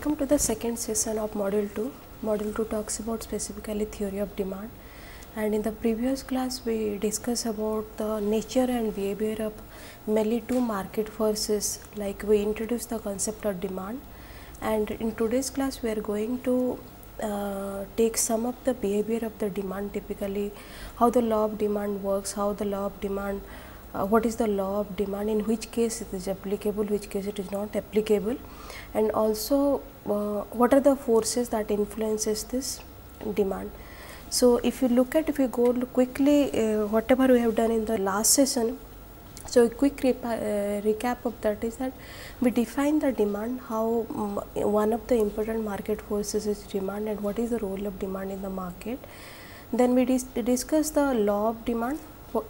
Welcome to the second session of Module 2. Module 2 talks about specifically theory of demand and in the previous class we discussed about the nature and behavior of mainly two market forces like we introduced the concept of demand and in today's class we are going to uh, take some of the behavior of the demand typically how the law of demand works, how the law of demand uh, what is the law of demand in which case it is applicable which case it is not applicable? And also uh, what are the forces that influences this demand? So if you look at if you go quickly uh, whatever we have done in the last session so a quick uh, recap of that is that we define the demand how um, one of the important market forces is demand and what is the role of demand in the market. Then we dis- discuss the law of demand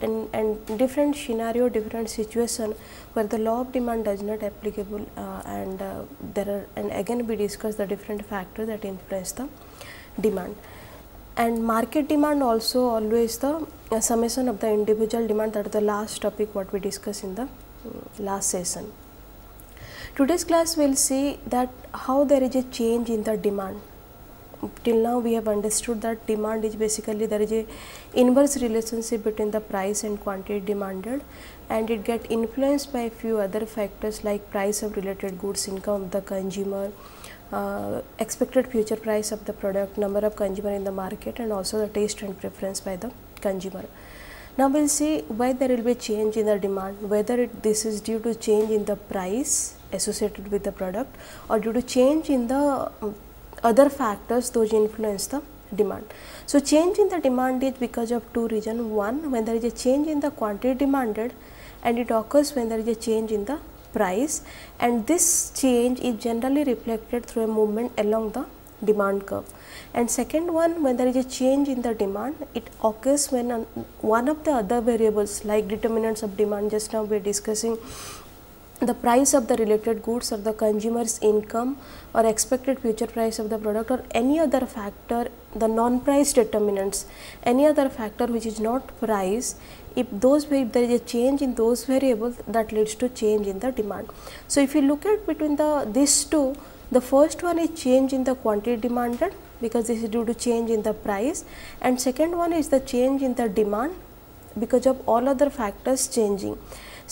and, different scenario different situation where the law of demand does not applicable uh, and uh, there are and again we discuss the different factors that influence the demand. And market demand also always the uh, summation of the individual demand that is the last topic what we discussed in the um, last session. Today's class we will see that how there is a change in the demand till now we have understood that demand is basically there is a inverse relationship between the price and quantity demanded and it get influenced by a few other factors like price of related goods income of the consumer uh, expected future price of the product number of consumer in the market and also the taste and preference by the consumer. Now we'll see why there will be change in the demand whether it, this is due to change in the price associated with the product or due to change in the other factors those influence the demand. So, change in the demand is because of two reasons. One, when there is a change in the quantity demanded and it occurs when there is a change in the price and this change is generally reflected through a movement along the demand curve. And second one, when there is a change in the demand, it occurs when one of the other variables like determinants of demand, just now we are discussing the price of the related goods or the consumer's income or expected future price of the product or any other factor the non price determinants any other factor which is not price if those if there is a change in those variables that leads to change in the demand. So if you look at between the these two the first one is change in the quantity demanded because this is due to change in the price and second one is the change in the demand because of all other factors changing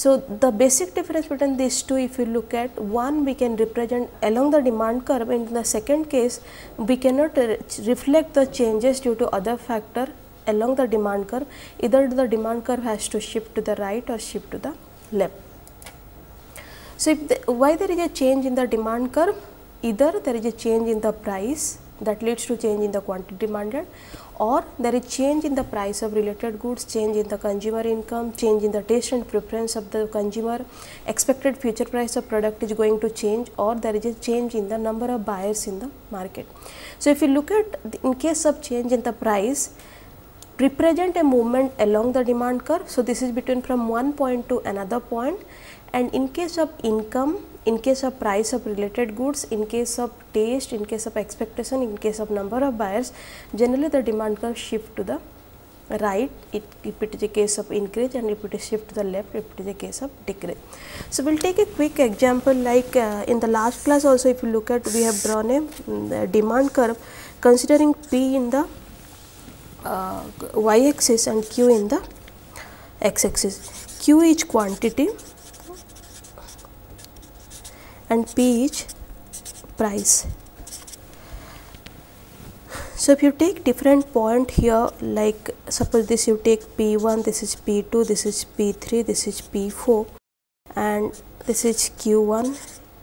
so, the basic difference between these two if you look at one we can represent along the demand curve. In the second case we cannot reflect the changes due to other factor along the demand curve. Either the demand curve has to shift to the right or shift to the left. So, if the, why there is a change in the demand curve? Either there is a change in the price that leads to change in the quantity demanded or there is change in the price of related goods, change in the consumer income, change in the taste and preference of the consumer, expected future price of product is going to change or there is a change in the number of buyers in the market. So, if you look at the, in case of change in the price, represent a movement along the demand curve. So, this is between from one point to another point and in case of income in case of price of related goods, in case of taste, in case of expectation, in case of number of buyers, generally the demand curve shift to the right it, if it is a case of increase and if it is shift to the left if it is a case of decrease. So, we will take a quick example like uh, in the last class also if you look at we have drawn a um, demand curve considering P in the uh, y axis and Q in the x axis. Q is quantity and P price. So, if you take different point here like suppose this you take P1, this is P2, this is P3, this is P4 and this is Q1,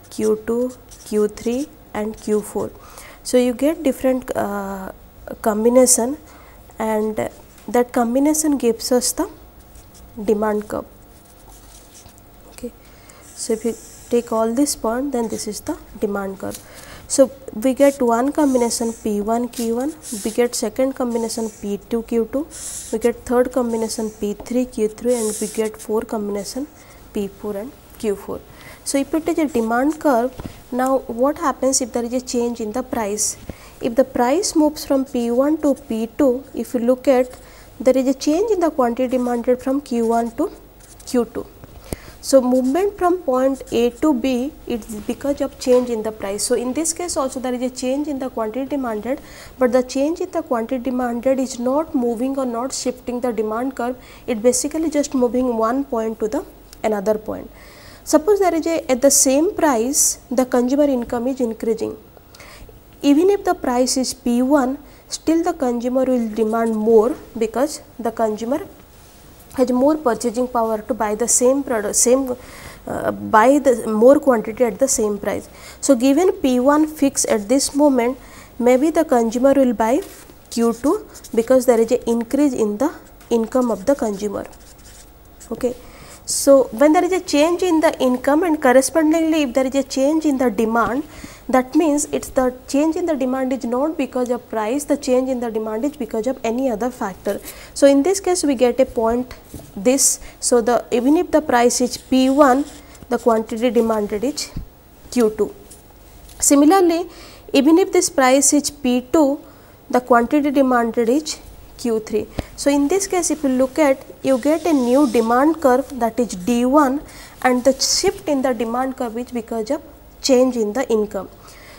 Q2, Q3 and Q4. So, you get different uh, combination and that combination gives us the demand curve. okay So, if you take all this point then this is the demand curve. So, we get one combination P1 Q1, we get second combination P2 Q2, we get third combination P3 Q3 and we get four combination P4 and Q4. So, if it is a demand curve, now what happens if there is a change in the price? If the price moves from P1 to P2, if you look at there is a change in the quantity demanded from Q1 to Q2. So, movement from point A to B it is because of change in the price. So, in this case also there is a change in the quantity demanded, but the change in the quantity demanded is not moving or not shifting the demand curve, it basically just moving one point to the another point. Suppose there is a at the same price the consumer income is increasing. Even if the price is P1 still the consumer will demand more because the consumer has more purchasing power to buy the same product same uh, buy the more quantity at the same price. So, given P1 fixed at this moment maybe the consumer will buy Q2 because there is a increase in the income of the consumer. Okay. So, when there is a change in the income and correspondingly if there is a change in the demand that means it's the change in the demand is not because of price the change in the demand is because of any other factor. So in this case we get a point this. So the even if the price is p1 the quantity demanded is q2 similarly even if this price is p2 the quantity demanded is q3 so in this case if you look at you get a new demand curve that is d1 and the shift in the demand curve is because of change in the income.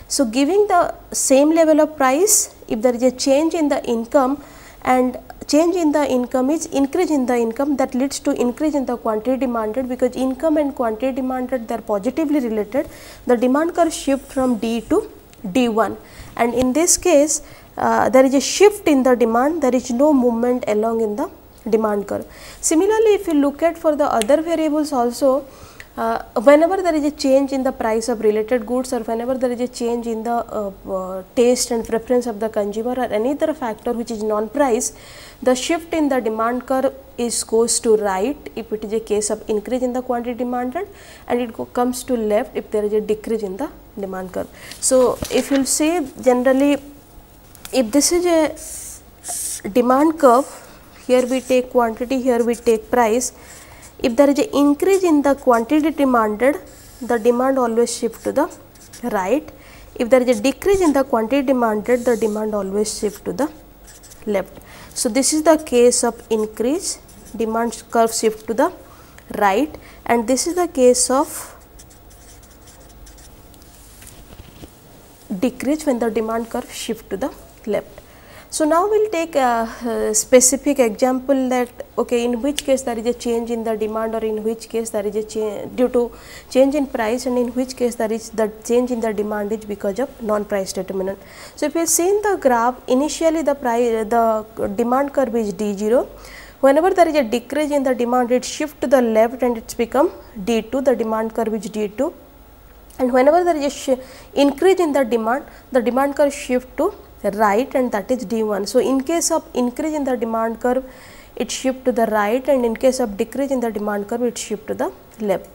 So, giving the same level of price if there is a change in the income and change in the income is increase in the income that leads to increase in the quantity demanded because income and quantity demanded they are positively related the demand curve shift from D to D1 and in this case uh, there is a shift in the demand there is no movement along in the demand curve. Similarly, if you look at for the other variables also uh, whenever there is a change in the price of related goods or whenever there is a change in the uh, uh, taste and preference of the consumer or any other factor which is non-price, the shift in the demand curve is goes to right if it is a case of increase in the quantity demanded and it comes to left if there is a decrease in the demand curve. So, if you will say generally if this is a demand curve here we take quantity here we take price if there is an increase in the quantity demanded, the demand always shift to the right. If there is a decrease in the quantity demanded, the demand always shift to the left. So, this is the case of increase, demand curve shift to the right and this is the case of decrease when the demand curve shift to the left. So, now we will take a, specific example that okay in which case there is a change in the demand or in which case there is a change due to change in price and in which case there is the change in the demand is because of non-price determinant. So, if you see in the graph initially the price the demand curve is D0 whenever there is a decrease in the demand it shift to the left and it's become D2 the demand curve is D2 and whenever there is a increase in the demand the demand curve shift to right and that is D1. So, in case of increase in the demand curve it shift to the right and in case of decrease in the demand curve it shift to the left.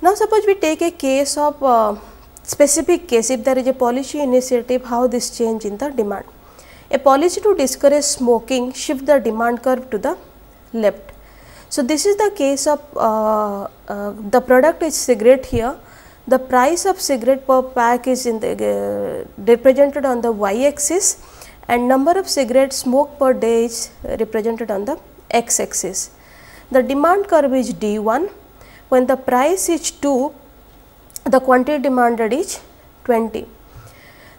Now, suppose we take a case of uh, specific case if there is a policy initiative how this change in the demand. A policy to discourage smoking shift the demand curve to the left. So, this is the case of uh, uh, the product is cigarette here the price of cigarette per pack is in the, uh, represented on the y axis and number of cigarettes smoked per day is represented on the x axis. The demand curve is D1 when the price is 2 the quantity demanded is 20.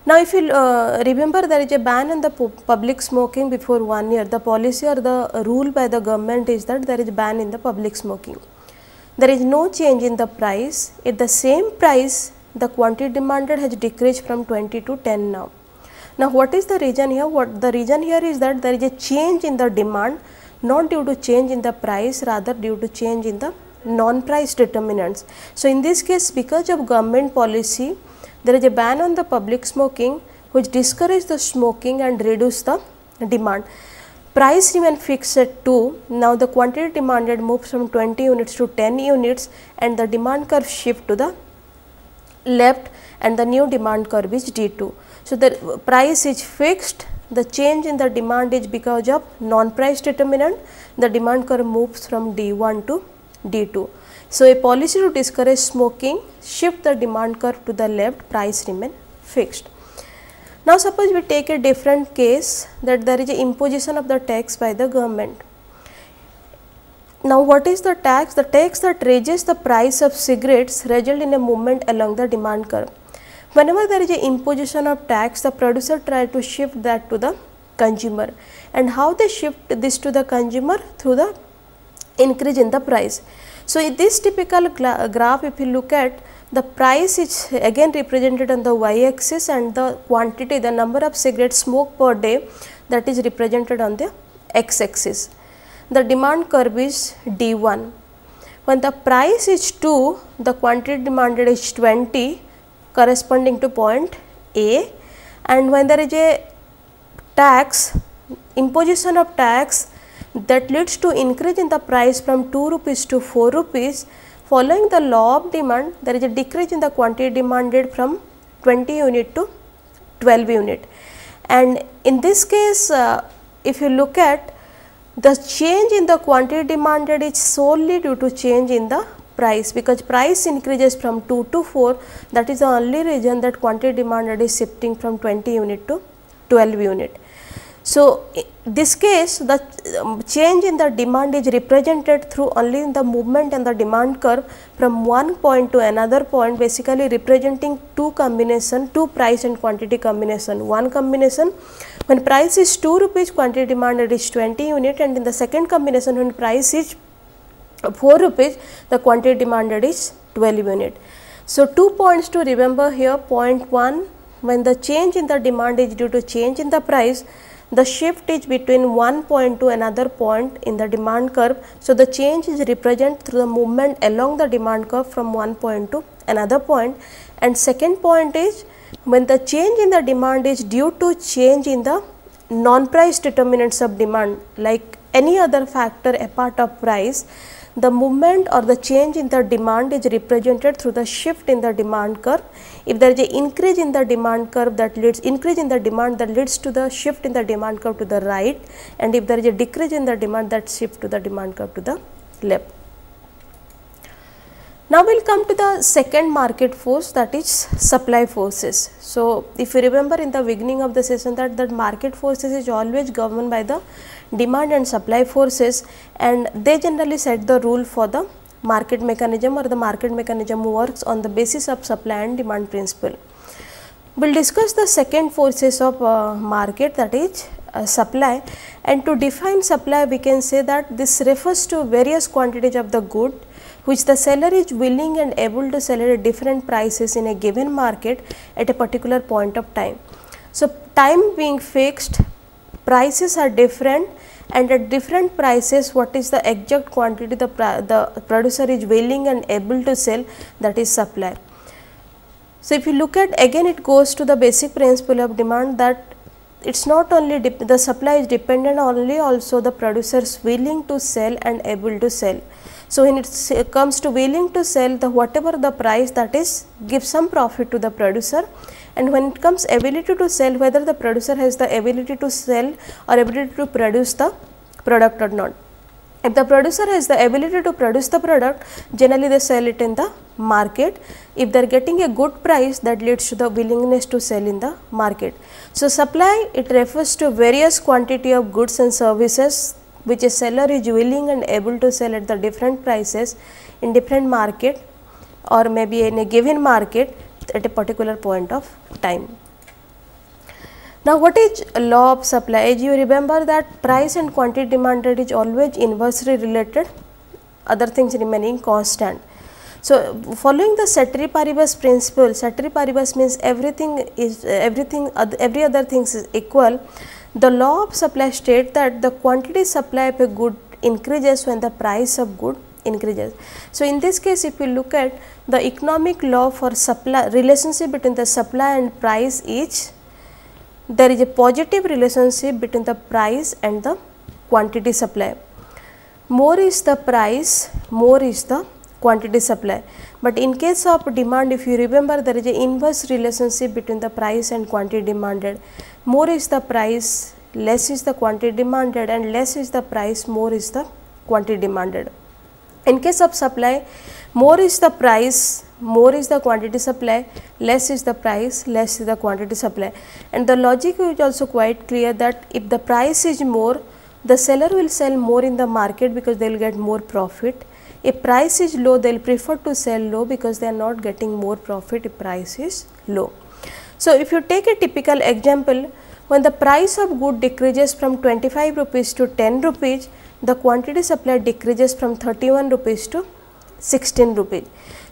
Now, if you uh, remember there is a ban on the pu public smoking before one year the policy or the rule by the government is that there is ban in the public smoking there is no change in the price. At the same price, the quantity demanded has decreased from 20 to 10 now. Now, what is the reason here? What the reason here is that there is a change in the demand not due to change in the price rather due to change in the non-price determinants. So, in this case because of government policy there is a ban on the public smoking which discourage the smoking and reduce the demand price remain fixed at 2. Now, the quantity demanded moves from 20 units to 10 units and the demand curve shift to the left and the new demand curve is D2. So, the price is fixed, the change in the demand is because of non-price determinant, the demand curve moves from D1 to D2. So, a policy to discourage smoking shift the demand curve to the left, price remain fixed. Now, suppose we take a different case that there is a imposition of the tax by the government. Now, what is the tax? The tax that raises the price of cigarettes result in a movement along the demand curve. Whenever there is a imposition of tax, the producer try to shift that to the consumer and how they shift this to the consumer through the increase in the price. So, in this typical graph if you look at the price is again represented on the y axis and the quantity the number of cigarettes smoked per day that is represented on the x axis the demand curve is D1. When the price is 2, the quantity demanded is 20 corresponding to point A. And when there is a tax, imposition of tax that leads to increase in the price from 2 rupees to 4 rupees, following the law of demand, there is a decrease in the quantity demanded from 20 unit to 12 unit. And in this case, uh, if you look at the change in the quantity demanded is solely due to change in the price because price increases from 2 to 4 that is the only reason that quantity demanded is shifting from 20 unit to 12 unit. So, this case the um, change in the demand is represented through only the movement and the demand curve from one point to another point basically representing two combination two price and quantity combination one combination when price is 2 rupees quantity demanded is 20 unit and in the second combination when price is 4 rupees the quantity demanded is 12 unit. So, two points to remember here point 1 when the change in the demand is due to change in the price the shift is between one point to another point in the demand curve. So, the change is represented through the movement along the demand curve from one point to another point. and second point is when the change in the demand is due to change in the non-price determinants of demand like any other factor apart of price the movement or the change in the demand is represented through the shift in the demand curve. If there is an increase in the demand curve that leads increase in the demand that leads to the shift in the demand curve to the right and if there is a decrease in the demand that shift to the demand curve to the left. Now, we will come to the second market force that is supply forces. So, if you remember in the beginning of the session that that market forces is always governed by the demand and supply forces and they generally set the rule for the market mechanism or the market mechanism works on the basis of supply and demand principle. We will discuss the second forces of uh, market that is uh, supply and to define supply we can say that this refers to various quantities of the good which the seller is willing and able to sell at different prices in a given market at a particular point of time. So, time being fixed, prices are different and at different prices what is the exact quantity the, the producer is willing and able to sell that is supply. So, if you look at again it goes to the basic principle of demand that it is not only the supply is dependent only also the producers willing to sell and able to sell. So, when it comes to willing to sell the whatever the price that is give some profit to the producer and when it comes ability to sell whether the producer has the ability to sell or ability to produce the product or not. If the producer has the ability to produce the product generally they sell it in the market. If they are getting a good price that leads to the willingness to sell in the market. So, supply it refers to various quantity of goods and services which a seller is willing and able to sell at the different prices in different market or maybe in a given market at a particular point of time. Now, what is law of supply? As you remember that price and quantity demanded is always inversely related, other things remaining constant. So, following the ceteris paribus principle, ceteris paribus means everything is everything every other things is equal. The law of supply states that the quantity supply of a good increases when the price of good increases. So, in this case if you look at the economic law for supply relationship between the supply and price is there is a positive relationship between the price and the quantity supply. More is the price, more is the quantity supply. But in case of demand, if you remember, there is an inverse relationship between the price and quantity demanded. More is the price, less is the quantity demanded, and less is the price, more is the quantity demanded. In case of supply, more is the price, more is the quantity supply, less is the price, less is the quantity supply. And the logic is also quite clear that if the price is more, the seller will sell more in the market because they will get more profit. If price is low, they will prefer to sell low because they are not getting more profit if price is low. So, if you take a typical example, when the price of good decreases from 25 rupees to 10 rupees, the quantity supply decreases from 31 rupees to 16 rupees.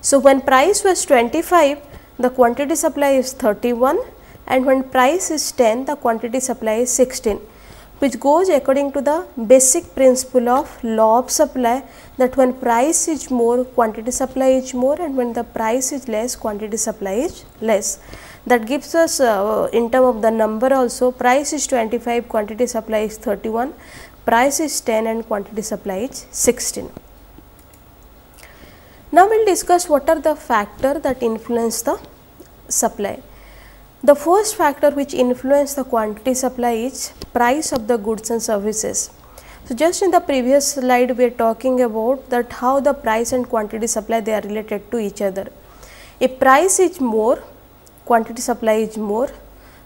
So, when price was 25, the quantity supply is 31 and when price is 10, the quantity supply is 16 which goes according to the basic principle of law of supply that when price is more, quantity supply is more and when the price is less, quantity supply is less. That gives us uh, in term of the number also price is 25, quantity supply is 31, price is 10 and quantity supply is 16. Now, we will discuss what are the factor that influence the supply. The first factor which influence the quantity supply is price of the goods and services. So, just in the previous slide we are talking about that how the price and quantity supply they are related to each other. If price is more, quantity supply is more,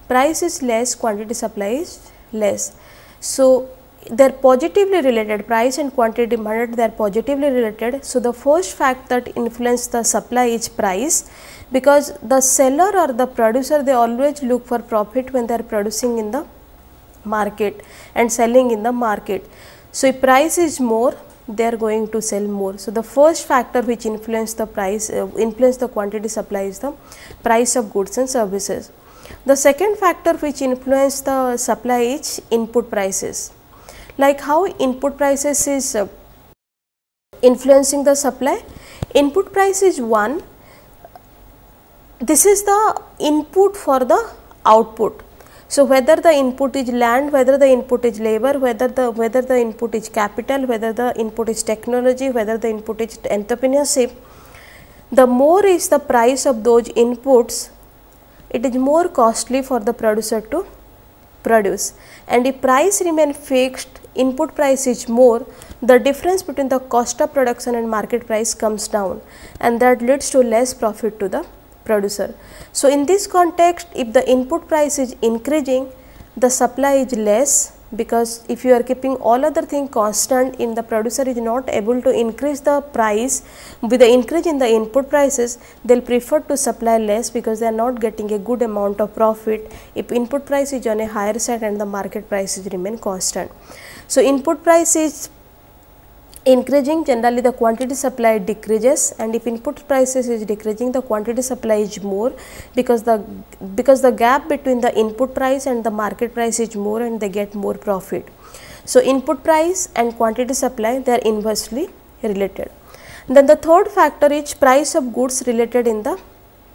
price is less, quantity supply is less. So, they are positively related price and quantity demanded they are positively related. So, the first fact that influence the supply is price because the seller or the producer they always look for profit when they are producing in the market and selling in the market. So, if price is more they are going to sell more. So, the first factor which influence the price uh, influence the quantity supply is the price of goods and services. The second factor which influence the supply is input prices like how input prices is uh, influencing the supply. Input price is one, this is the input for the output. So, whether the input is land, whether the input is labor, whether the whether the input is capital, whether the input is technology, whether the input is entrepreneurship, the more is the price of those inputs, it is more costly for the producer to produce. And if price remain fixed, input price is more, the difference between the cost of production and market price comes down and that leads to less profit to the producer. So, in this context if the input price is increasing the supply is less because if you are keeping all other thing constant in the producer is not able to increase the price with the increase in the input prices they will prefer to supply less because they are not getting a good amount of profit if input price is on a higher side and the market prices remain constant. So, input price is increasing generally the quantity supply decreases and if input prices is decreasing the quantity supply is more because the because the gap between the input price and the market price is more and they get more profit. So, input price and quantity supply they are inversely related. Then the third factor is price of goods related in the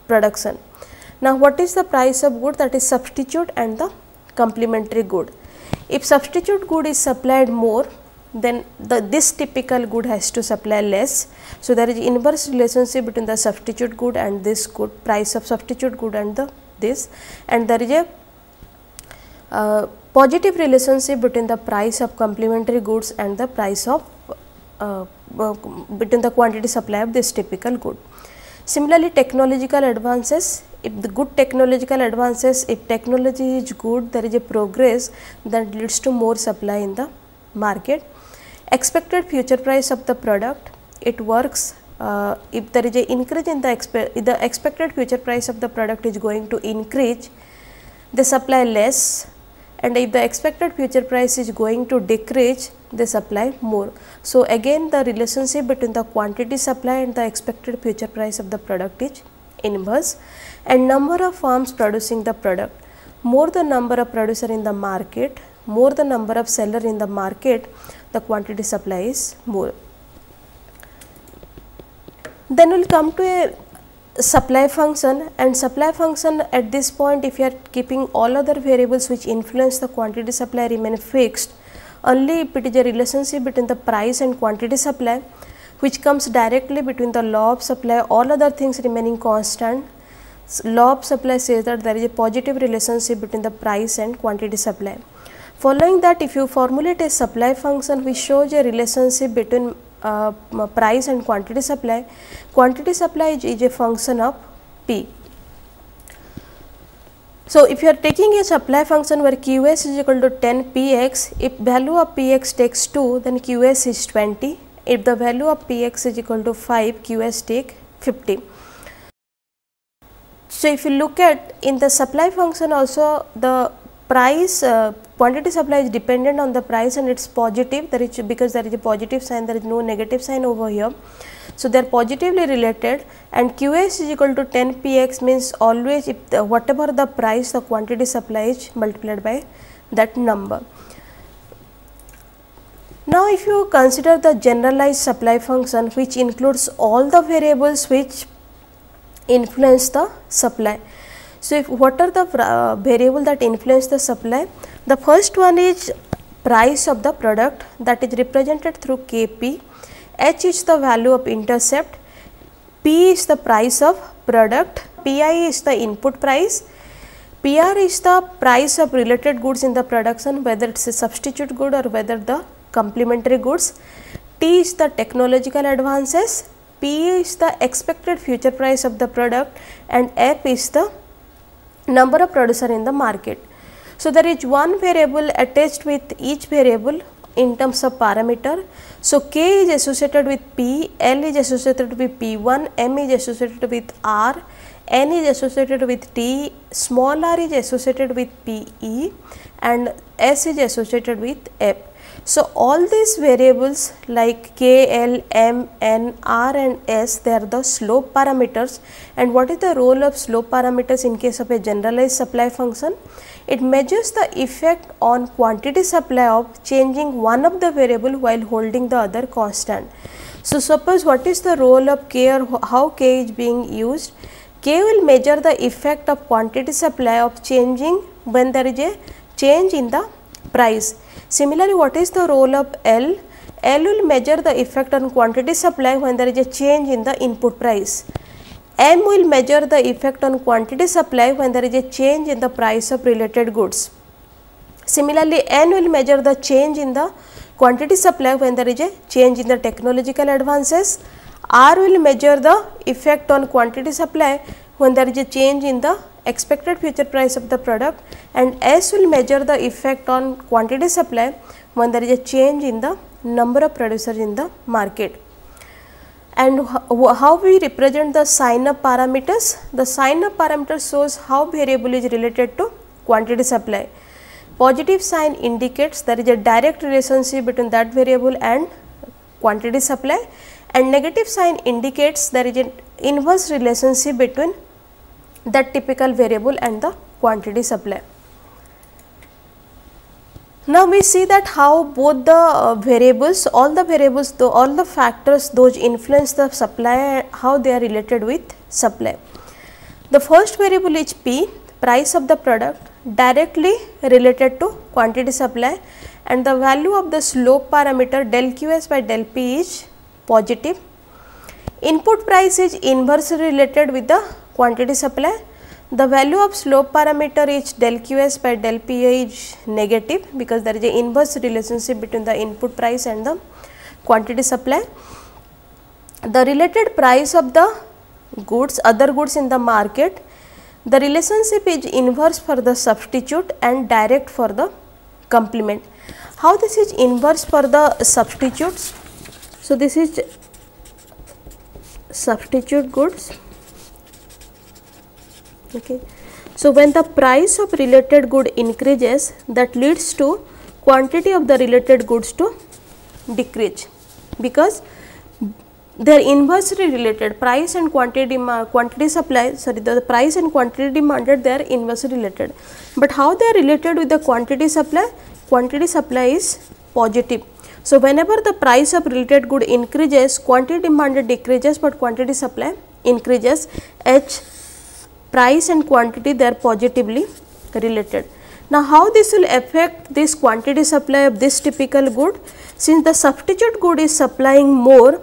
production. Now, what is the price of good that is substitute and the complementary good. If substitute good is supplied more, then the this typical good has to supply less. So, there is inverse relationship between the substitute good and this good price of substitute good and the this and there is a uh, positive relationship between the price of complementary goods and the price of uh, uh, between the quantity supply of this typical good. Similarly, technological advances if the good technological advances if technology is good there is a progress that leads to more supply in the market. Expected future price of the product it works uh, if there is a increase in the expe the expected future price of the product is going to increase they supply less and if the expected future price is going to decrease they supply more. So, again the relationship between the quantity supply and the expected future price of the product is inverse and number of farms producing the product. More the number of producer in the market, more the number of seller in the market, the quantity supply is more. Then we will come to a supply function and supply function at this point if you are keeping all other variables which influence the quantity supply remain fixed, only if it is a relationship between the price and quantity supply which comes directly between the law of supply all other things remaining constant law of supply says that there is a positive relationship between the price and quantity supply. Following that if you formulate a supply function which shows a relationship between uh, price and quantity supply, quantity supply is, is a function of P. So, if you are taking a supply function where Qs is equal to 10 Px, if value of Px takes 2 then Qs is 20, if the value of Px is equal to 5 Qs take 50. So, if you look at in the supply function also the price uh, quantity supply is dependent on the price and it is positive there is because there is a positive sign there is no negative sign over here. So, they are positively related and Qs is equal to 10 Px means always if the, whatever the price the quantity supply is multiplied by that number. Now, if you consider the generalized supply function which includes all the variables which influence the supply. So, if what are the uh, variable that influence the supply? The first one is price of the product that is represented through Kp, H is the value of intercept, P is the price of product, Pi is the input price, PR is the price of related goods in the production whether it is a substitute good or whether the complementary goods, T is the technological advances, P is the expected future price of the product. And F is the number of producer in the market. So, there is one variable attached with each variable in terms of parameter. So, K is associated with P, L is associated with P1, M is associated with R, N is associated with T, small r is associated with PE and S is associated with F. So, all these variables like K, L, M, N, R and S they are the slope parameters and what is the role of slope parameters in case of a generalized supply function? It measures the effect on quantity supply of changing one of the variable while holding the other constant. So, suppose what is the role of K or how K is being used? K will measure the effect of quantity supply of changing when there is a change in the price. Similarly, what is the role of L? L will measure the effect on quantity supply when there is a change in the input price. M will measure the effect on quantity supply when there is a change in the price of related goods. Similarly, N will measure the change in the quantity supply when there is a change in the technological advances. R will measure the effect on quantity supply when there is a change in the expected future price of the product and S will measure the effect on quantity supply when there is a change in the number of producers in the market. And how we represent the sign up parameters? The sign up parameter shows how variable is related to quantity supply. Positive sign indicates there is a direct relationship between that variable and quantity supply and negative sign indicates there is an inverse relationship between that typical variable and the quantity supply. Now, we see that how both the uh, variables, all the variables, the, all the factors those influence the supply, how they are related with supply. The first variable is P, price of the product directly related to quantity supply and the value of the slope parameter del Qs by del P is positive. Input price is inversely related with the quantity supply. The value of slope parameter is del Qs by del Pa is negative because there is an inverse relationship between the input price and the quantity supply. The related price of the goods, other goods in the market, the relationship is inverse for the substitute and direct for the complement. How this is inverse for the substitutes? So, this is substitute goods okay. So when the price of related good increases that leads to quantity of the related goods to decrease. Because they are inversely related price and quantity quantity supply sorry the, the price and quantity demanded they are inversely related. But how they are related with the quantity supply? Quantity supply is positive. So whenever the price of related good increases quantity demanded decreases but quantity supply increases h price and quantity they are positively related. Now, how this will affect this quantity supply of this typical good? Since the substitute good is supplying more,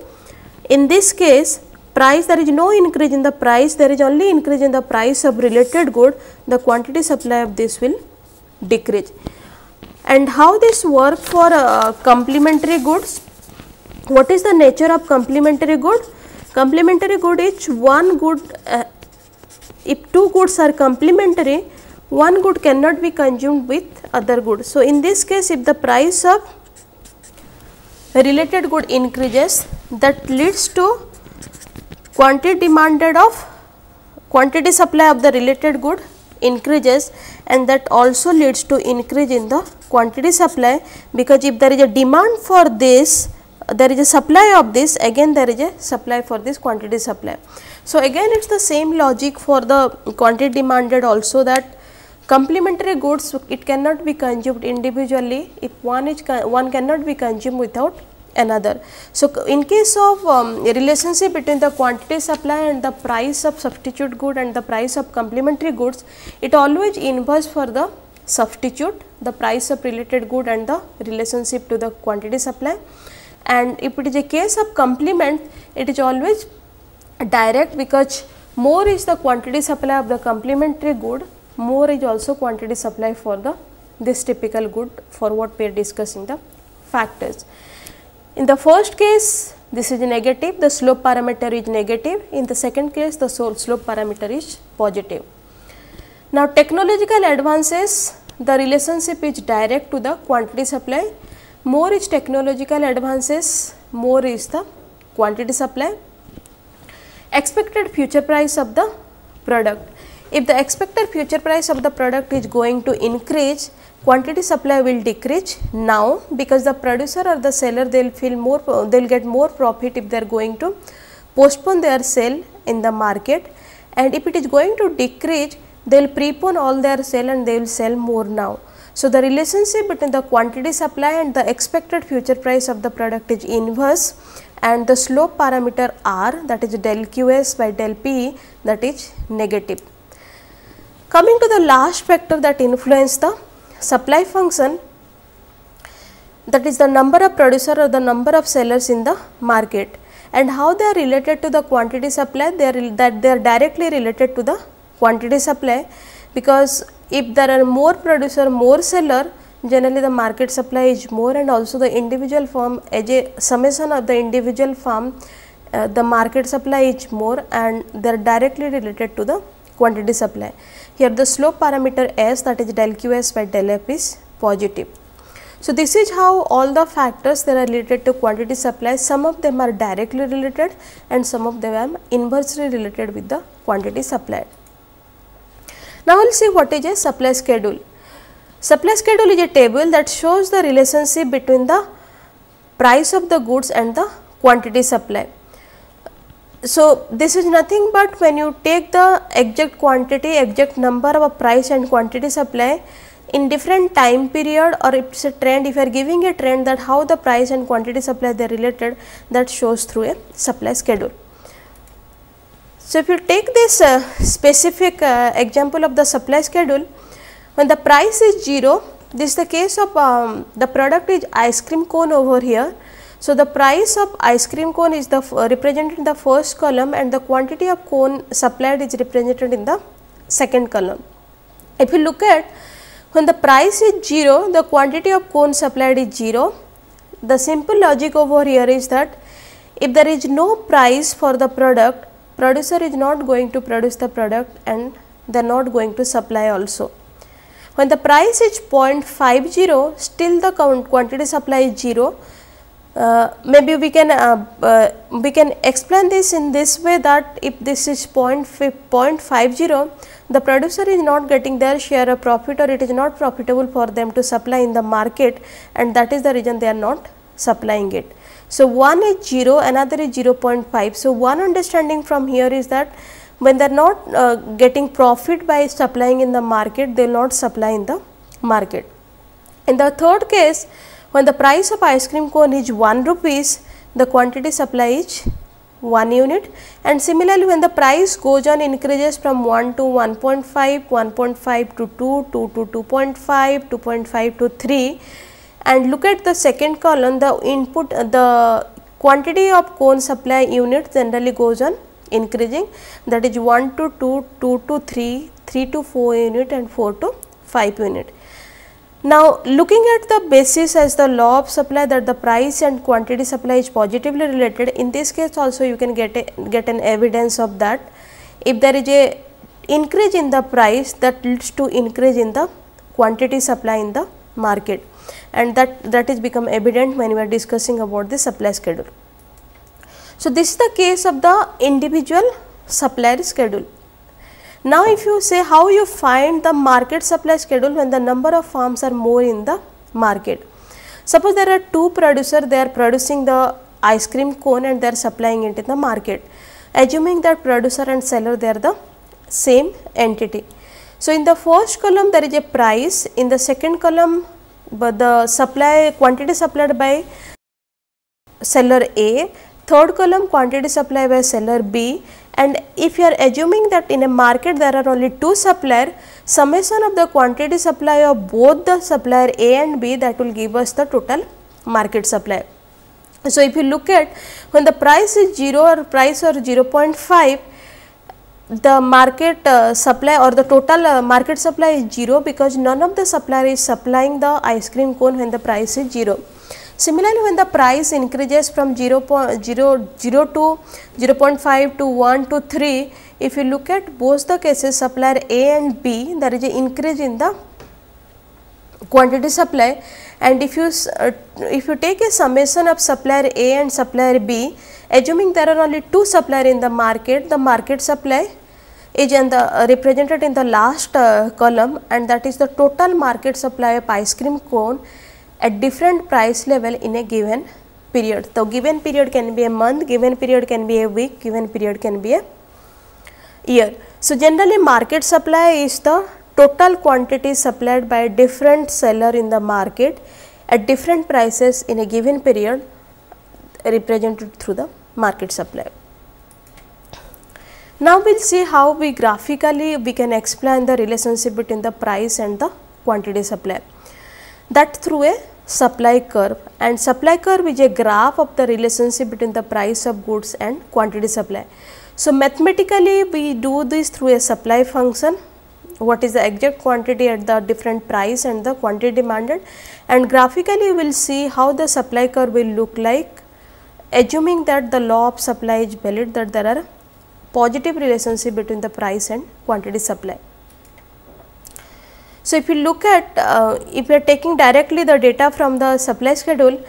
in this case price there is no increase in the price, there is only increase in the price of related good, the quantity supply of this will decrease. And how this work for uh, complementary goods? What is the nature of complementary good? Complementary good is one good, uh, if two goods are complementary, one good cannot be consumed with other good. So, in this case if the price of related good increases that leads to quantity demanded of quantity supply of the related good increases and that also leads to increase in the quantity supply because if there is a demand for this there is a supply of this again there is a supply for this quantity supply. So, again it is the same logic for the quantity demanded also that complementary goods it cannot be consumed individually if one is one cannot be consumed without another. So, in case of um, relationship between the quantity supply and the price of substitute good and the price of complementary goods, it always inverse for the substitute, the price of related good and the relationship to the quantity supply. And if it is a case of complement, it is always direct because more is the quantity supply of the complementary good more is also quantity supply for the this typical good for what we are discussing the factors. In the first case this is negative the slope parameter is negative in the second case the slope parameter is positive. Now technological advances the relationship is direct to the quantity supply more is technological advances more is the quantity supply. Expected future price of the product. If the expected future price of the product is going to increase, quantity supply will decrease now because the producer or the seller they will feel more, they will get more profit if they are going to postpone their sale in the market. And if it is going to decrease, they will prepone all their sale and they will sell more now. So, the relationship between the quantity supply and the expected future price of the product is inverse and the slope parameter R that is del QS by del P that is negative. Coming to the last factor that influence the supply function that is the number of producer or the number of sellers in the market and how they are related to the quantity supply they are that they are directly related to the quantity supply because if there are more producer more seller generally the market supply is more and also the individual firm as a summation of the individual firm uh, the market supply is more and they are directly related to the quantity supply. Here the slope parameter S that is del QS by del F is positive. So, this is how all the factors that are related to quantity supply some of them are directly related and some of them are inversely related with the quantity supplied. Now, we will see what is a supply schedule. Supply schedule is a table that shows the relationship between the price of the goods and the quantity supply. So, this is nothing but when you take the exact quantity, exact number of a price and quantity supply in different time period or if it is a trend, if you are giving a trend that how the price and quantity supply they are related that shows through a supply schedule. So, if you take this uh, specific uh, example of the supply schedule, when the price is 0, this is the case of um, the product is ice cream cone over here so, the price of ice cream cone is the uh, represented in the first column and the quantity of cone supplied is represented in the second column. If you look at when the price is 0, the quantity of cone supplied is 0. The simple logic over here is that if there is no price for the product, producer is not going to produce the product and they are not going to supply also. When the price is 0.50, still the quantity supply is 0 uh, maybe we can uh, uh, we can explain this in this way that if this is 0.50 the producer is not getting their share of profit or it is not profitable for them to supply in the market and that is the reason they are not supplying it. So, one is 0 another is 0.5. So, one understanding from here is that when they are not uh, getting profit by supplying in the market they will not supply in the market. In the third case when the price of ice cream cone is 1 rupees, the quantity supply is 1 unit and similarly when the price goes on increases from 1 to 1.5, 1.5 to 2, 2 to 2.5, 2.5 to 3 and look at the second column the input the quantity of cone supply unit generally goes on increasing. That is 1 to 2, 2 to 3, 3 to 4 unit and 4 to 5 unit. Now, looking at the basis as the law of supply that the price and quantity supply is positively related in this case also you can get a, get an evidence of that. If there is a increase in the price that leads to increase in the quantity supply in the market and that that is become evident when we are discussing about the supply schedule. So, this is the case of the individual supplier schedule now, if you say how you find the market supply schedule when the number of farms are more in the market. Suppose there are two producers, they are producing the ice cream cone and they are supplying it in the market. Assuming that producer and seller they are the same entity. So, in the first column there is a price, in the second column but the supply quantity supplied by seller A, third column quantity supplied by seller B and if you are assuming that in a market there are only two supplier, summation of the quantity supply of both the supplier A and B that will give us the total market supply. So, if you look at when the price is 0 or price or 0.5, the market uh, supply or the total uh, market supply is 0 because none of the supplier is supplying the ice cream cone when the price is 0. Similarly, when the price increases from 0, 0, 0 to 0 0.5 to 1 to 3, if you look at both the cases supplier A and B, there is an increase in the quantity supply and if you uh, if you take a summation of supplier A and supplier B, assuming there are only two supplier in the market, the market supply is in the uh, represented in the last uh, column and that is the total market supply of ice cream cone at different price level in a given period. So, given period can be a month, given period can be a week, given period can be a year. So, generally market supply is the total quantity supplied by different seller in the market at different prices in a given period represented through the market supply. Now, we will see how we graphically we can explain the relationship between the price and the quantity supply that through a supply curve and supply curve is a graph of the relationship between the price of goods and quantity supply. So, mathematically we do this through a supply function what is the exact quantity at the different price and the quantity demanded and graphically we will see how the supply curve will look like assuming that the law of supply is valid that there are positive relationship between the price and quantity supply. So, if you look at uh, if you are taking directly the data from the supply schedule,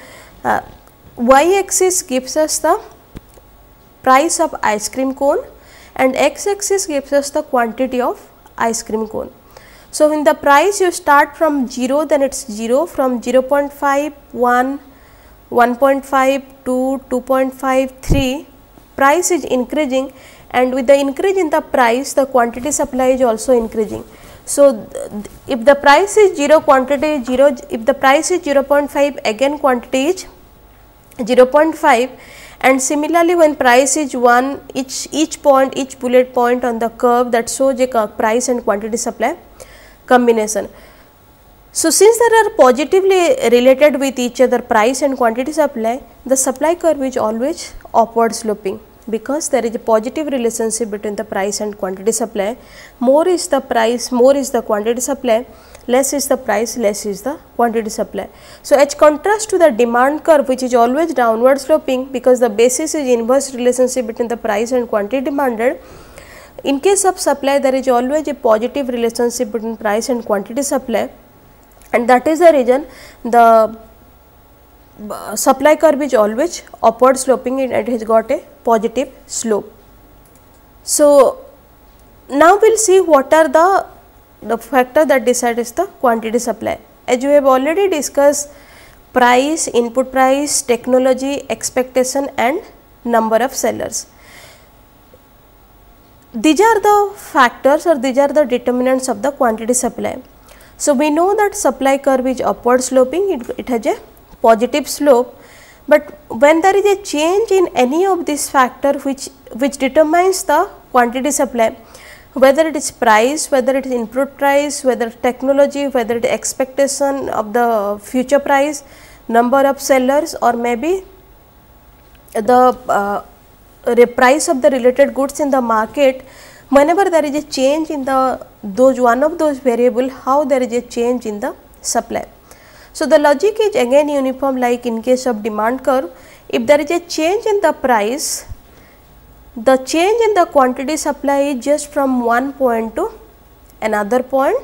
uh, y axis gives us the price of ice cream cone and x axis gives us the quantity of ice cream cone. So, in the price you start from 0 then it is 0 from 0 0.5, 1, 1.5 to 2.5, 3 price is increasing and with the increase in the price the quantity supply is also increasing. So, if the price is 0 quantity is 0 if the price is 0.5 again quantity is 0.5 and similarly when price is 1 each each point each bullet point on the curve that shows a price and quantity supply combination. So, since there are positively related with each other price and quantity supply the supply curve is always upward sloping because there is a positive relationship between the price and quantity supply. More is the price, more is the quantity supply, less is the price, less is the quantity supply. So, as contrast to the demand curve which is always downward sloping because the basis is inverse relationship between the price and quantity demanded. In case of supply there is always a positive relationship between price and quantity supply and that is the reason the uh, supply curve is always upward sloping and it has got a positive slope. So, now we will see what are the, the factor that decides the quantity supply. As you have already discussed price, input price, technology, expectation and number of sellers. These are the factors or these are the determinants of the quantity supply. So, we know that supply curve is upward sloping, it, it has a positive slope but when there is a change in any of this factor which which determines the quantity supply whether it is price, whether it is input price, whether technology, whether it is expectation of the future price, number of sellers or maybe the uh, price of the related goods in the market whenever there is a change in the those one of those variable how there is a change in the supply. So, the logic is again uniform like in case of demand curve if there is a change in the price the change in the quantity supply is just from one point to another point,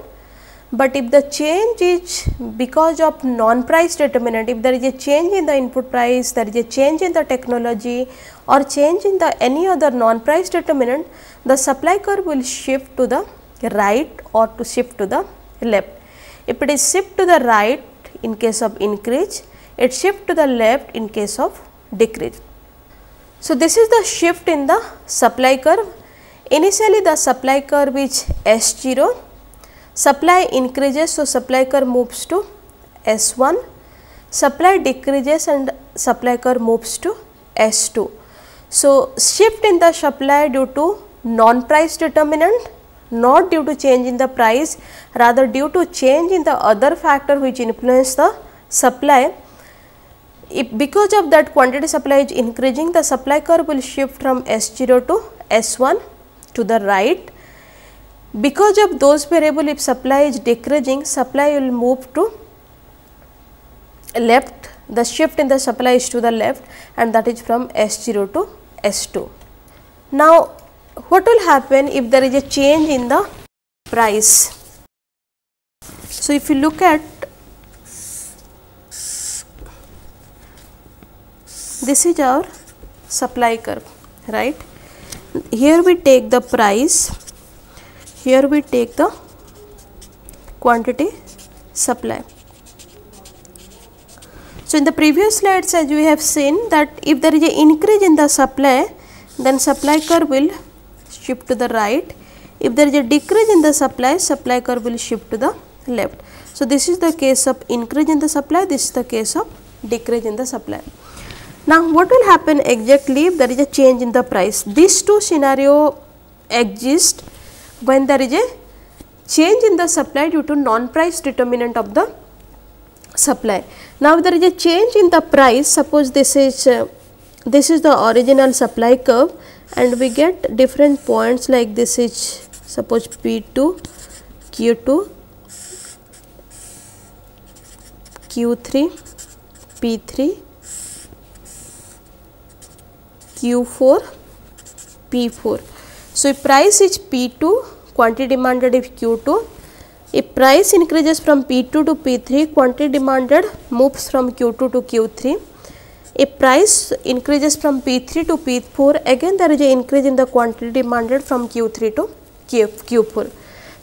but if the change is because of non price determinant, if there is a change in the input price, there is a change in the technology or change in the any other non price determinant, the supply curve will shift to the right or to shift to the left. If it is shift to the right in case of increase, it shift to the left in case of decrease. So, this is the shift in the supply curve. Initially the supply curve is S0, supply increases so supply curve moves to S1, supply decreases and supply curve moves to S2. So, shift in the supply due to non-price determinant not due to change in the price rather due to change in the other factor which influence the supply if because of that quantity supply is increasing the supply curve will shift from S0 to S1 to the right. Because of those variable if supply is decreasing supply will move to left the shift in the supply is to the left and that is from S0 to S2. Now, what will happen if there is a change in the price? So, if you look at this is our supply curve right here we take the price here we take the quantity supply so in the previous slides as we have seen that if there is an increase in the supply then supply curve will shift to the right if there is a decrease in the supply supply curve will shift to the left so this is the case of increase in the supply this is the case of decrease in the supply now, what will happen exactly if there is a change in the price? These two scenario exist when there is a change in the supply due to non-price determinant of the supply. Now, there is a change in the price suppose this is uh, this is the original supply curve and we get different points like this is suppose P2, Q2, Q3, P3 Q4, P4. So, if price is P2, quantity demanded is Q2. If price increases from P2 to P3, quantity demanded moves from Q2 to Q3. If price increases from P3 to P4, again there is an increase in the quantity demanded from Q3 to Q, Q4.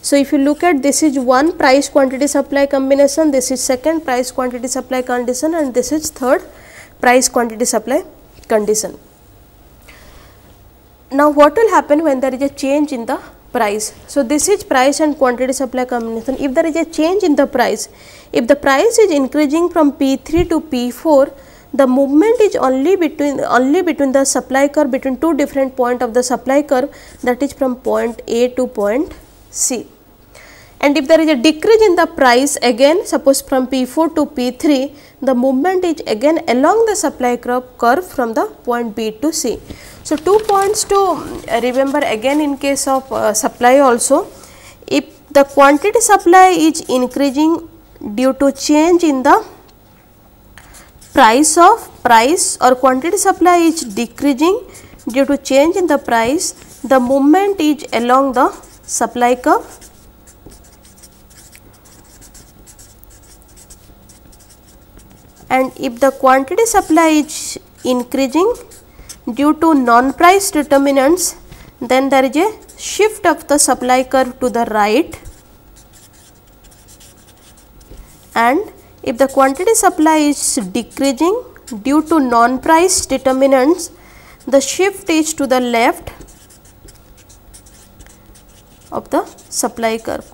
So, if you look at this is one price quantity supply combination, this is second price quantity supply condition and this is third price quantity supply condition. Now, what will happen when there is a change in the price? So, this is price and quantity supply combination. If there is a change in the price, if the price is increasing from P3 to P4, the movement is only between only between the supply curve between two different point of the supply curve that is from point A to point C. And if there is a decrease in the price again suppose from P4 to P3 the movement is again along the supply curve curve from the point B to C. So, two points to remember again in case of uh, supply also. If the quantity supply is increasing due to change in the price of price or quantity supply is decreasing due to change in the price, the movement is along the supply curve. And if the quantity supply is increasing due to non-price determinants then there is a shift of the supply curve to the right. And if the quantity supply is decreasing due to non-price determinants the shift is to the left of the supply curve.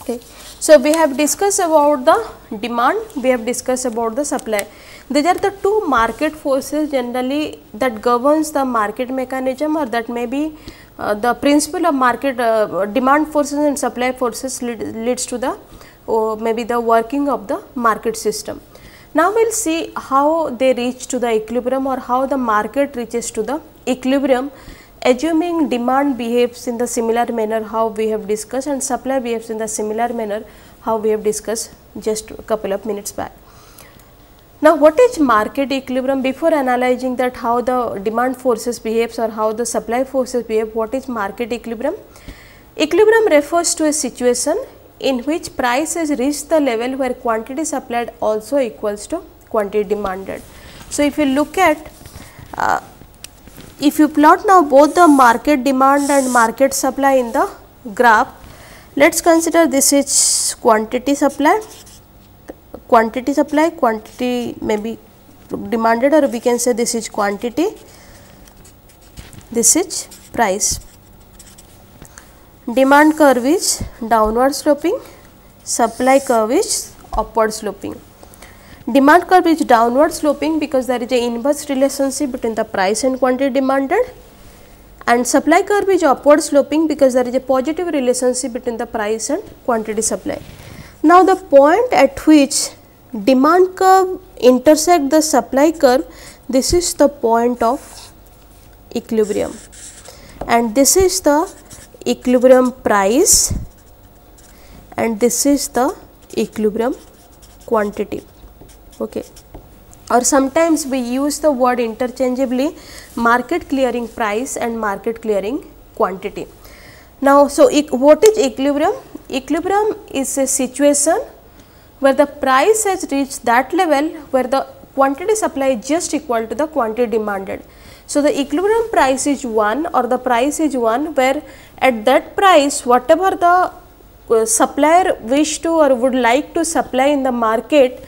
Okay. So, we have discussed about the demand, we have discussed about the supply. these are the two market forces generally that governs the market mechanism or that may be uh, the principle of market uh, demand forces and supply forces lead, leads to the or maybe the working of the market system. Now, we will see how they reach to the equilibrium or how the market reaches to the equilibrium assuming demand behaves in the similar manner how we have discussed and supply behaves in the similar manner how we have discussed just a couple of minutes back. Now, what is market equilibrium? Before analyzing that how the demand forces behaves or how the supply forces behave, what is market equilibrium? Equilibrium refers to a situation in which prices reach the level where quantity supplied also equals to quantity demanded. So, if you look at uh, if you plot now both the market demand and market supply in the graph, let us consider this is quantity supply quantity supply, quantity may be demanded or we can say this is quantity, this is price. Demand curve is downward sloping, supply curve is upward sloping. Demand curve is downward sloping because there is a inverse relationship between the price and quantity demanded and supply curve is upward sloping because there is a positive relationship between the price and quantity supply. Now, the point at which demand curve intersect the supply curve this is the point of equilibrium and this is the equilibrium price and this is the equilibrium quantity. Okay. Or sometimes we use the word interchangeably market clearing price and market clearing quantity. Now so what is equilibrium? Equilibrium is a situation where the price has reached that level where the quantity supply is just equal to the quantity demanded. So, the equilibrium price is 1 or the price is 1 where at that price whatever the uh, supplier wish to or would like to supply in the market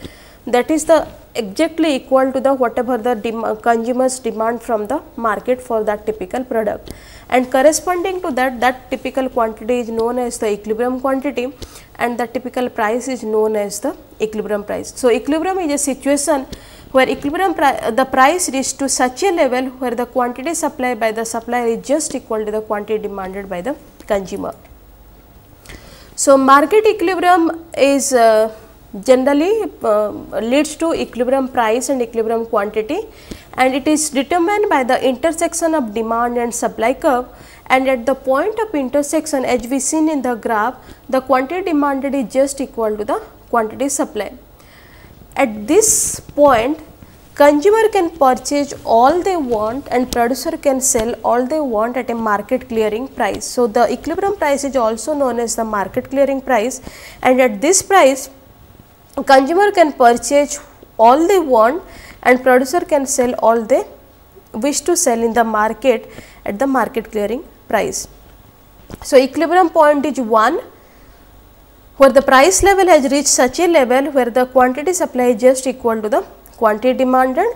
that is the exactly equal to the whatever the dem consumers demand from the market for that typical product and corresponding to that that typical quantity is known as the equilibrium quantity and the typical price is known as the equilibrium price. So, equilibrium is a situation where equilibrium pri the price reaches to such a level where the quantity supplied by the supplier is just equal to the quantity demanded by the consumer. So, market equilibrium is uh, generally uh, leads to equilibrium price and equilibrium quantity and it is determined by the intersection of demand and supply curve and at the point of intersection as we seen in the graph the quantity demanded is just equal to the quantity supply. At this point consumer can purchase all they want and producer can sell all they want at a market clearing price. So, the equilibrium price is also known as the market clearing price and at this price consumer can purchase all they want and producer can sell all they wish to sell in the market at the market clearing price. So, equilibrium point is 1 where the price level has reached such a level where the quantity supply is just equal to the quantity demanded.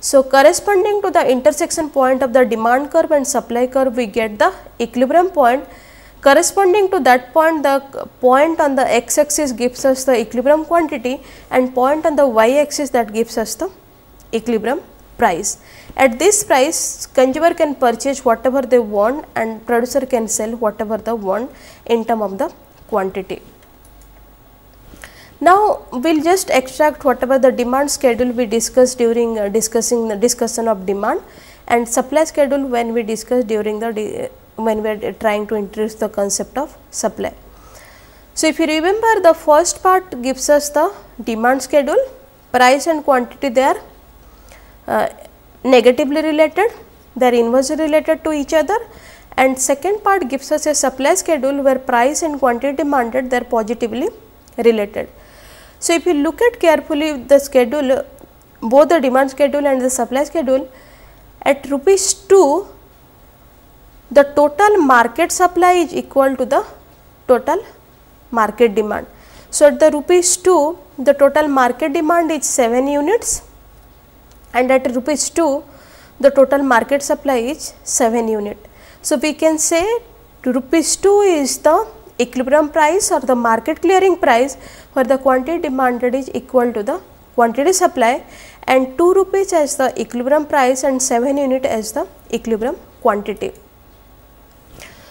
So, corresponding to the intersection point of the demand curve and supply curve we get the equilibrium point Corresponding to that point, the point on the x axis gives us the equilibrium quantity and point on the y axis that gives us the equilibrium price. At this price, consumer can purchase whatever they want and producer can sell whatever they want in term of the quantity. Now, we will just extract whatever the demand schedule we discussed during uh, discussing the discussion of demand and supply schedule when we discussed during the when we are trying to introduce the concept of supply. So, if you remember the first part gives us the demand schedule, price and quantity they are uh, negatively related, they are inversely related to each other and second part gives us a supply schedule where price and quantity demanded they are positively related. So, if you look at carefully the schedule both the demand schedule and the supply schedule at rupees 2 the total market supply is equal to the total market demand. So, at the rupees 2 the total market demand is 7 units and at rupees 2 the total market supply is 7 unit. So, we can say rupees 2 is the equilibrium price or the market clearing price where the quantity demanded is equal to the quantity supply and 2 rupees as the equilibrium price and 7 unit as the equilibrium quantity.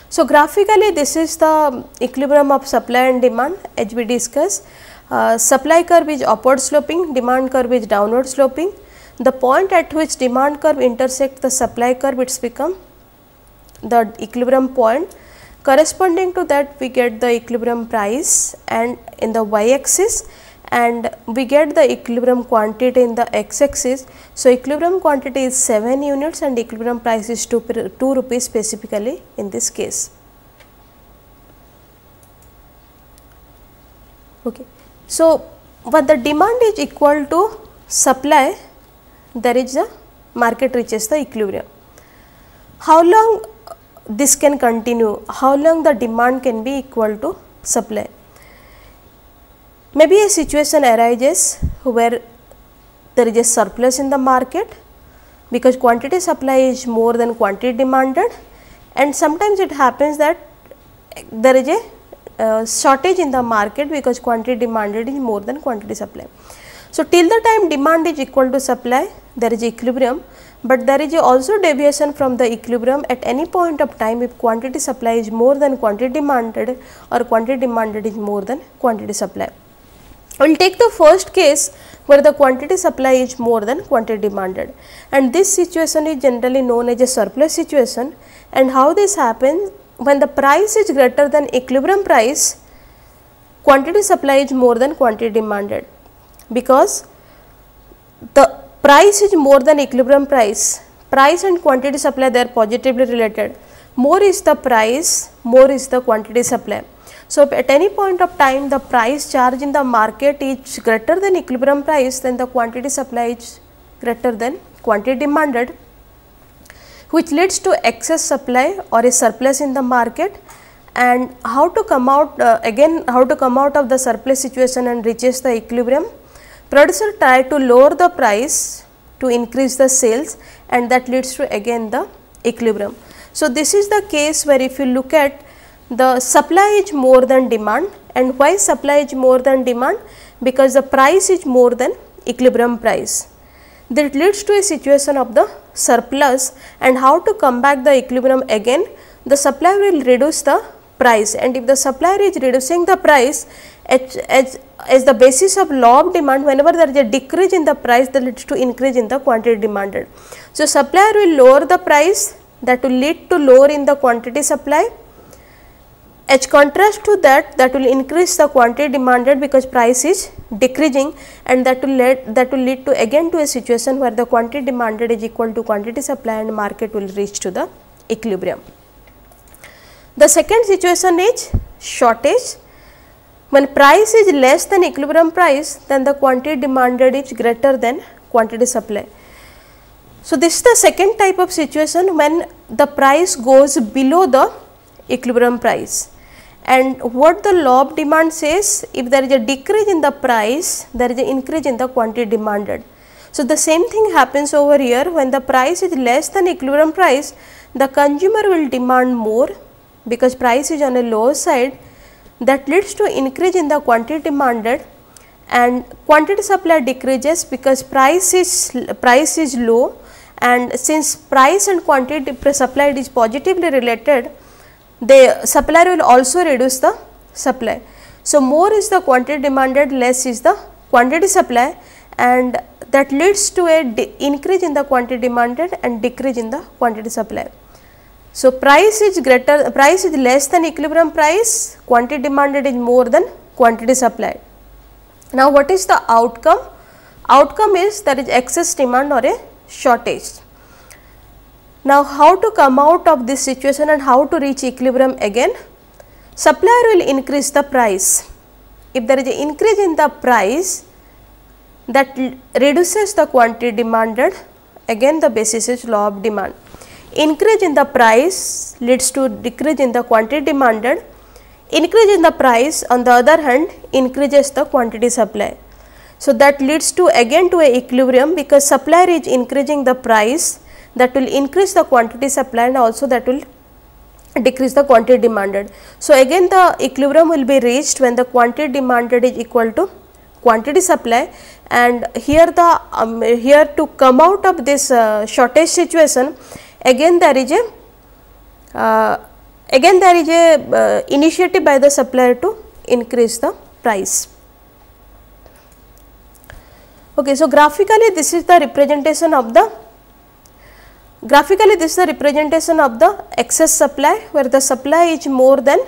So, graphically this is the equilibrium of supply and demand as we discussed. Uh, supply curve is upward sloping, demand curve is downward sloping. The point at which demand curve intersect the supply curve it's become the equilibrium point. Corresponding to that we get the equilibrium price and in the y axis and we get the equilibrium quantity in the x axis. So, equilibrium quantity is 7 units and equilibrium price is 2, 2 rupees specifically in this case. Okay. So, when the demand is equal to supply there is the market reaches the equilibrium. How long this can continue? How long the demand can be equal to supply? Maybe a situation arises where there is a surplus in the market because quantity supply is more than quantity demanded and sometimes it happens that there is a uh, shortage in the market because quantity demanded is more than quantity supply. So, till the time demand is equal to supply there is equilibrium, but there is also deviation from the equilibrium. At any point of time if quantity supply is more than quantity demanded or quantity demanded is more than quantity supply. We will take the first case where the quantity supply is more than quantity demanded. And this situation is generally known as a surplus situation. And how this happens? When the price is greater than equilibrium price quantity supply is more than quantity demanded. Because the price is more than equilibrium price. Price and quantity supply they are positively related. More is the price more is the quantity supply. So, at any point of time the price charge in the market is greater than equilibrium price then the quantity supply is greater than quantity demanded which leads to excess supply or a surplus in the market. And how to come out uh, again how to come out of the surplus situation and reaches the equilibrium producer try to lower the price to increase the sales and that leads to again the equilibrium. So, this is the case where if you look at the supply is more than demand and why supply is more than demand because the price is more than equilibrium price. That leads to a situation of the surplus and how to come back the equilibrium again the supplier will reduce the price and if the supplier is reducing the price as, as the basis of law of demand whenever there is a decrease in the price that leads to increase in the quantity demanded. So, supplier will lower the price that will lead to lower in the quantity supply as contrast to that, that will increase the quantity demanded because price is decreasing and that will lead that will lead to again to a situation where the quantity demanded is equal to quantity supply and market will reach to the equilibrium. The second situation is shortage. When price is less than equilibrium price, then the quantity demanded is greater than quantity supply. So, this is the second type of situation when the price goes below the equilibrium price. And what the law of demand says, if there is a decrease in the price, there is an increase in the quantity demanded. So, the same thing happens over here when the price is less than equilibrium price, the consumer will demand more because price is on a lower side that leads to increase in the quantity demanded and quantity supply decreases because price is price is low and since price and quantity supplied is positively related the supplier will also reduce the supply. So, more is the quantity demanded less is the quantity supply and that leads to a increase in the quantity demanded and decrease in the quantity supply. So, price is greater price is less than equilibrium price quantity demanded is more than quantity supplied. Now, what is the outcome? Outcome is there is excess demand or a shortage. Now, how to come out of this situation and how to reach equilibrium again? Supplier will increase the price. If there is an increase in the price that reduces the quantity demanded, again the basis is law of demand. Increase in the price leads to decrease in the quantity demanded. Increase in the price on the other hand increases the quantity supply. So, that leads to again to a equilibrium because supplier is increasing the price that will increase the quantity supply and also that will decrease the quantity demanded. So, again the equilibrium will be reached when the quantity demanded is equal to quantity supply and here the um, here to come out of this uh, shortage situation again there is a uh, again there is a uh, initiative by the supplier to increase the price. Okay, so graphically this is the representation of the graphically this is the representation of the excess supply where the supply is more than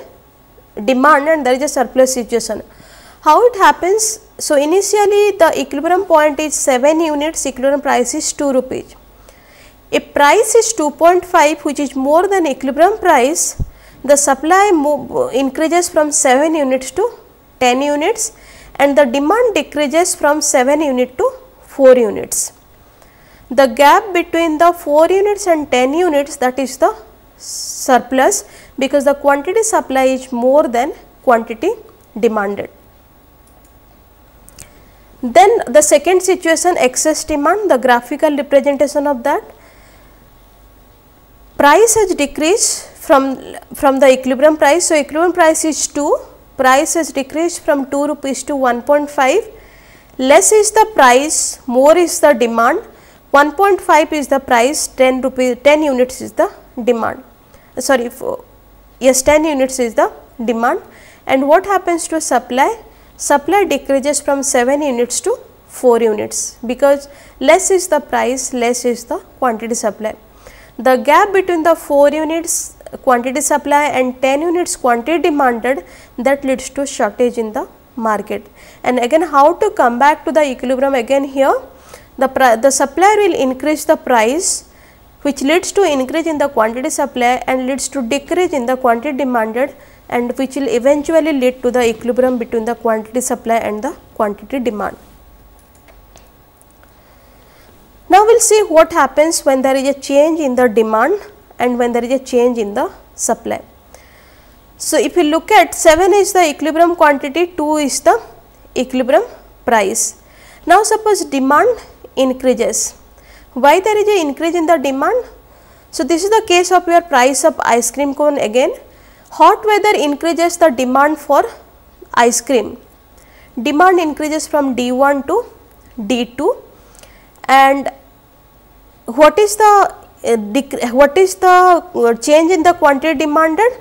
demand and there is a surplus situation. How it happens? So, initially the equilibrium point is 7 units, equilibrium price is 2 rupees. If price is 2.5 which is more than equilibrium price, the supply increases from 7 units to 10 units and the demand decreases from 7 unit to 4 units. The gap between the 4 units and 10 units that is the surplus because the quantity supply is more than quantity demanded. Then the second situation excess demand the graphical representation of that price has decreased from from the equilibrium price. So, equilibrium price is 2 price has decreased from 2 rupees to 1.5 less is the price more is the demand. 1.5 is the price 10 rupees 10 units is the demand. Sorry for, yes 10 units is the demand. And what happens to supply? Supply decreases from 7 units to 4 units because less is the price, less is the quantity supply. The gap between the 4 units quantity supply and 10 units quantity demanded that leads to shortage in the market. And again how to come back to the equilibrium again here the, the supplier will increase the price which leads to increase in the quantity supply and leads to decrease in the quantity demanded and which will eventually lead to the equilibrium between the quantity supply and the quantity demand. Now, we will see what happens when there is a change in the demand and when there is a change in the supply. So, if you look at 7 is the equilibrium quantity, 2 is the equilibrium price. Now, suppose demand increases, why there is a increase in the demand? So, this is the case of your price of ice cream cone again Hot weather increases the demand for ice cream. Demand increases from D1 to D2 and what is the uh, what is the uh, change in the quantity demanded?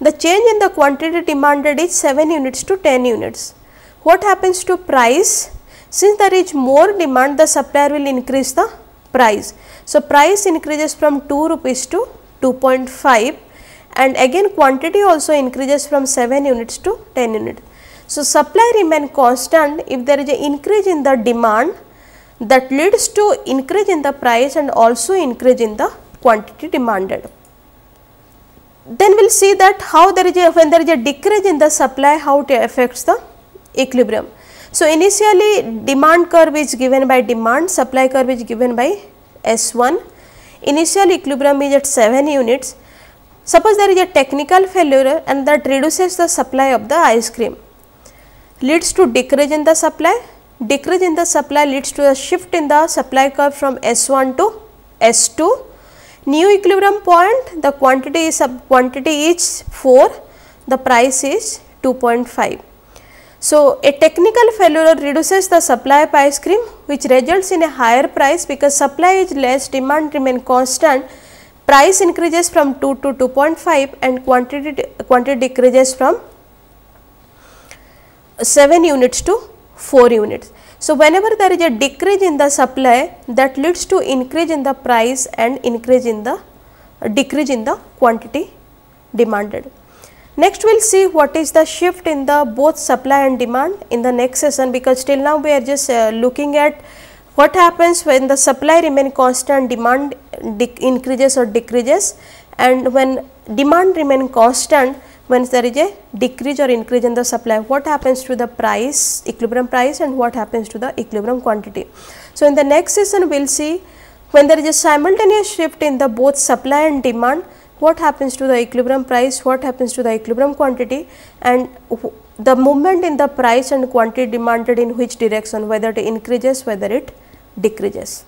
The change in the quantity demanded is 7 units to 10 units. What happens to price? Since there is more demand, the supplier will increase the price. So, price increases from 2 rupees to 2.5 and again quantity also increases from 7 units to 10 units. So, supply remain constant if there is an increase in the demand that leads to increase in the price and also increase in the quantity demanded. Then we will see that how there is a when there is a decrease in the supply how it affects the equilibrium. So, initially demand curve is given by demand supply curve is given by S1 initial equilibrium is at 7 units Suppose there is a technical failure and that reduces the supply of the ice cream, leads to decrease in the supply, decrease in the supply leads to a shift in the supply curve from S1 to S2. New equilibrium point, the quantity is quantity is 4, the price is 2.5. So, a technical failure reduces the supply of ice cream which results in a higher price because supply is less, demand remain constant price increases from 2 to 2.5 and quantity, quantity decreases from 7 units to 4 units. So, whenever there is a decrease in the supply that leads to increase in the price and increase in the uh, decrease in the quantity demanded. Next we will see what is the shift in the both supply and demand in the next session because till now we are just uh, looking at what happens when the supply remain constant demand increases or decreases and when demand remain constant when there is a decrease or increase in the supply what happens to the price equilibrium price and what happens to the equilibrium quantity. So, in the next session we will see when there is a simultaneous shift in the both supply and demand what happens to the equilibrium price, what happens to the equilibrium quantity and the movement in the price and quantity demanded in which direction whether it increases whether it decreases.